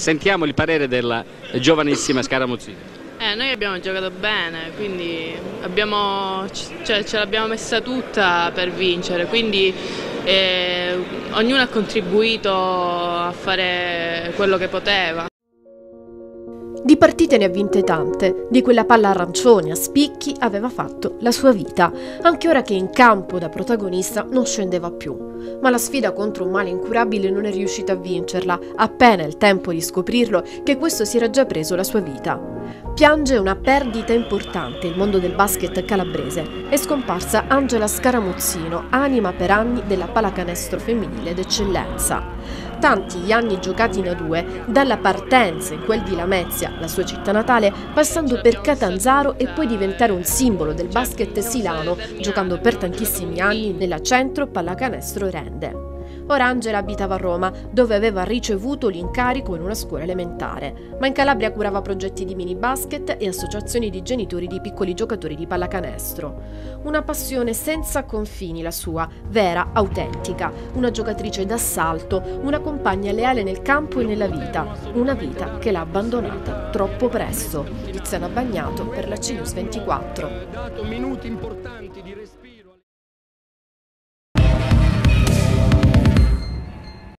sentiamo il parere della giovanissima Scaramuzzini. Eh, noi abbiamo giocato bene, quindi abbiamo, cioè, ce l'abbiamo messa tutta per vincere, quindi eh, ognuno ha contribuito a fare quello che poteva. Di partite ne ha vinte tante, di quella palla arancione a spicchi aveva fatto la sua vita, anche ora che in campo da protagonista non scendeva più. Ma la sfida contro un male incurabile non è riuscita a vincerla, appena il tempo di scoprirlo che questo si era già preso la sua vita. Piange una perdita importante il mondo del basket calabrese. È scomparsa Angela Scaramuzzino, anima per anni della pallacanestro femminile d'eccellenza tanti gli anni giocati in A2, dalla partenza in quel di Lamezia, la sua città natale, passando per Catanzaro e poi diventare un simbolo del basket silano, giocando per tantissimi anni nella centro pallacanestro Rende. Ora Angela abitava a Roma, dove aveva ricevuto l'incarico in una scuola elementare, ma in Calabria curava progetti di mini basket e associazioni di genitori di piccoli giocatori di pallacanestro. Una passione senza confini la sua, vera, autentica, una giocatrice d'assalto, una compagna leale nel campo e nella vita, una vita che l'ha abbandonata troppo presto. Tiziana Bagnato per la CNews 24.